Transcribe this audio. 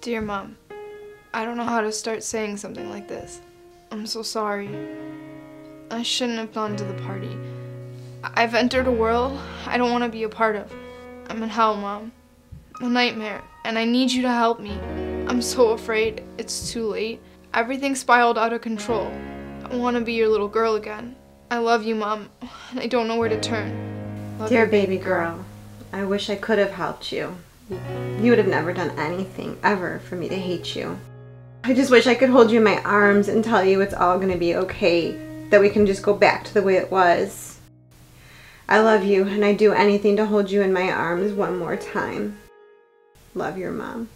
Dear Mom, I don't know how to start saying something like this. I'm so sorry. I shouldn't have gone to the party. I've entered a world I don't want to be a part of. I'm in hell, Mom. A nightmare, and I need you to help me. I'm so afraid it's too late. Everything spiraled out of control. I want to be your little girl again. I love you, Mom. I don't know where to turn. Love Dear you. baby girl, I wish I could have helped you. You would have never done anything ever for me to hate you. I just wish I could hold you in my arms and tell you it's all going to be okay, that we can just go back to the way it was. I love you and I'd do anything to hold you in my arms one more time. Love your mom.